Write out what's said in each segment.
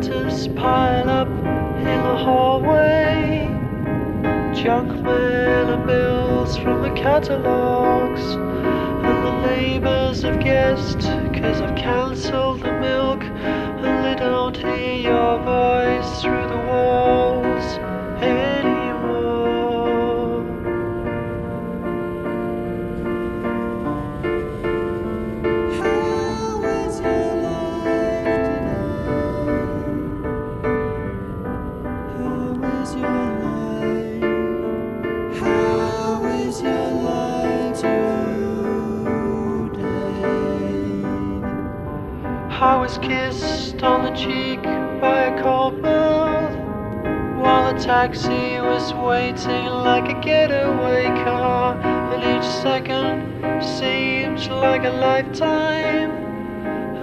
letters pile up in the hallway. Junk mail and bills from the catalogs. And the neighbors have guessed, cause I've cancelled the milk. And they don't hear your voice through the walls was kissed on the cheek by a cold mouth while a taxi was waiting like a getaway car, and each second seems like a lifetime.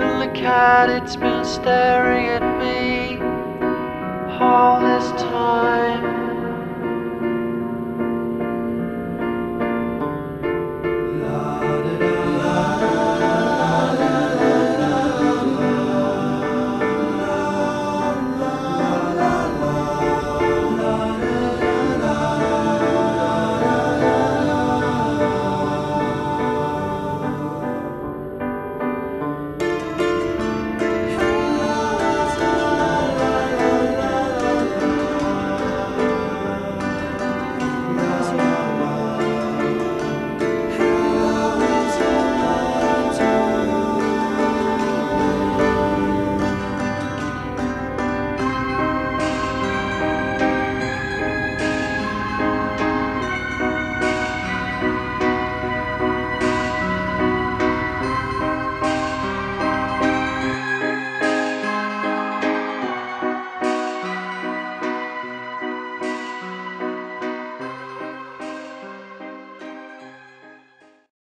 And the cat, it's been staring at me